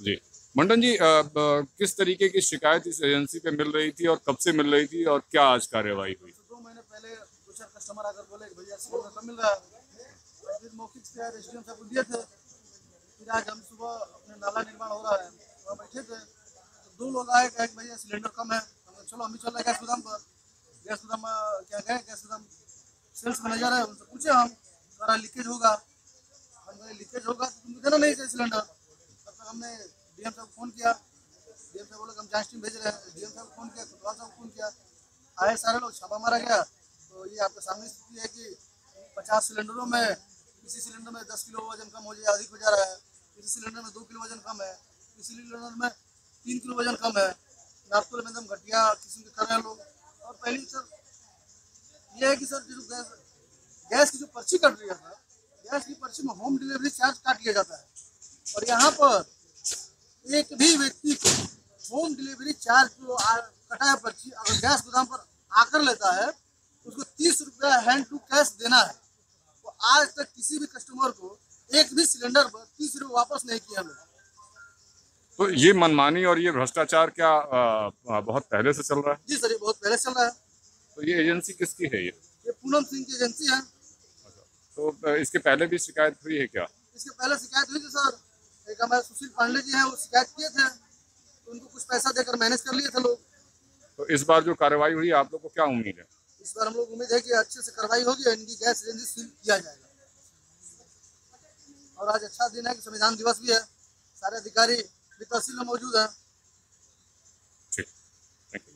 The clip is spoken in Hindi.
जी। मंडन जी अ, ब- किस तरीके की शिकायत इस एजेंसी पे मिल रही थी और कब से मिल रही थी और क्या आज कार्यवाही हुई? तो दो महीने पहले दो चार कस्टमर आकर बोले भैया सिलेंडर मिल रहा है। फिर थे फिर आज हम सुबह अपने नाला निर्माण हो रहा है वहाँ बैठे थे। तो दो लोग आए कहे भैया सिलेंडर कम है। चलो हम चल रहे गैस गोदाम पर। गैस गोदाम क्या गए गैस गोदाम सेल्स मैनेजर है उनसे पूछे हम लीकेज होगा। लीकेज होगा तो तुमको देना नहीं चाहिए सिलेंडर। तब तक हमने डीएम साहब को फ़ोन किया। डीएम साहब बोले, हम जाँच टीम भेज रहे हैं। डीएम साहब को फ़ोन किया कोतवाल साहब को फ़ोन किया। आए सारे लोग, छापा मारा गया। तो ये आपके सामने स्थिति है कि पचास सिलेंडरों में किसी सिलेंडर में दस किलो वज़न कम हो जाए, अधिक हो जा रहा है। किसी सिलेंडर में दो किलो वज़न कम है। किसी सिलेंडर में तीन किलो वज़न कम है। नापतोल में एकदम घटिया किस्म के कर रहे हैं लोग। और पहली सर ये है कि सर, जो गैस गैस की जो पर्ची कट रही है सर गैस की पर्ची में होम डिलीवरी चार्ज काट लिया जाता है। और यहाँ पर एक भी व्यक्ति को होम डिलीवरी चार्ज जो आ- कटा है पर्ची अगर गैस गोदाम पर आकर लेता है उसको तीस रुपया हैंड टू कैश देना है। तो आज तक किसी भी कस्टमर को एक भी सिलेंडर पर तीस रुपये वापस नहीं किया हमने तो ये मनमानी और ये भ्रष्टाचार क्या अ, बहुत पहले से चल रहा है? जी सर ये बहुत पहले से चल रहा है। तो ये एजेंसी किसकी है ये? ये पूनम सिंह की एजेंसी है। तो इसके पहले भी शिकायत हुई है क्या? इसके पहले शिकायत हुई थी सर। एक हमारे सुशील पांडे जी हैं वो शिकायत किए थे। तो उनको कुछ पैसा देकर मैनेज कर लिए थे लोग। तो इस बार जो कार्रवाई हुई आप लोग को क्या उम्मीद है? इस बार हम लोग उम्मीद है कि अच्छे से कार्रवाई होगी इनकी गैस एजेंसी सील किया जाएगा। और आज अच्छा दिन है कि संविधान दिवस भी है। सारे अधिकारी भी तहसील में मौजूद है। ठीक। Thank you